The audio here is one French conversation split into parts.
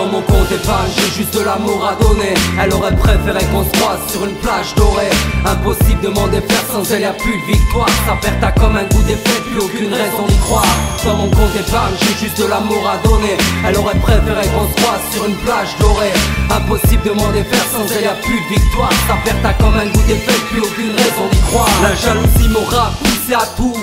mon compte épargne, j'ai juste de l'amour à donner. Elle aurait préféré qu'on se croise sur une plage dorée. Impossible de m'en défaire sans elle, y'a plus de victoire. Ça perd t'as comme un goût d'effet, plus aucune raison d'y croire. Dans mon compte épargne, j'ai juste de l'amour à donner. Elle aurait préféré qu'on se croise sur une plage dorée. Impossible de m'en défaire sans elle, y'a plus de victoire. Ça perd t'as comme un goût d'effet, plus aucune raison d'y croire. La jalousie m'aura poussé à tout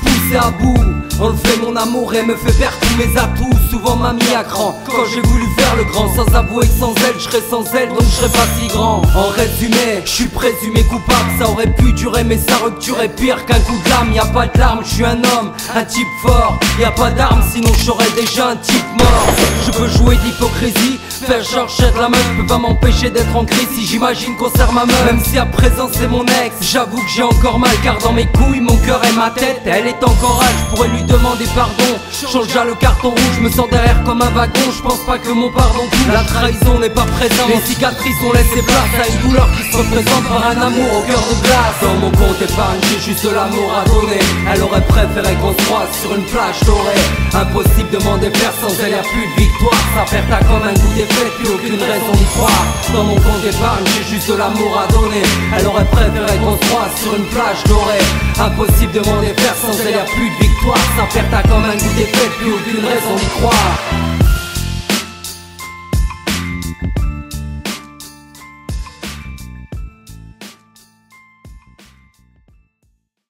poussé à bout. Enlever mon amour et me fait perdre tous mes atouts Souvent m'a mis à cran. Quand j'ai voulu faire le grand Sans avouer que sans elle je serais sans elle Donc je serais pas si grand. En résumé, je suis présumé coupable. Ça aurait pu durer mais ça rupturait pire qu'un coup de lame. Y a pas de larmes, je suis un homme, un type fort. Y a pas d'armes sinon j'aurais déjà un type mort. Je peux jouer d'hypocrisie Faire genre de la meuf peux pas m'empêcher d'être en crise. Si j'imagine qu'on sert ma meuf Même si à présent c'est mon ex J'avoue que j'ai encore mal. Car dans mes couilles mon cœur et ma tête Elle est encore âge, je pourrais lui demander pardon. Change le carton rouge, je me sens derrière comme un wagon Je pense pas que mon pardon coule. La trahison n'est pas présente. Les cicatrices ont laissé place à une douleur qui se représente par un amour au cœur de glace. Dans mon compte épargne, j'ai juste l'amour à donner. Elle aurait préféré qu'on se croise sur une plage dorée. Impossible de m'en défaire sans elle, plus de victoire. Ça perd ta comme un goût plus aucune raison d'y croire. Dans mon compte épargne, j'ai juste de l'amour à donner. Elle aurait préféré qu'on se sur une plage dorée. Impossible de m'en défaire sans elle, y'a plus de victoire. Ça perd ta comme un goût d'effet, plus aucune raison d'y croire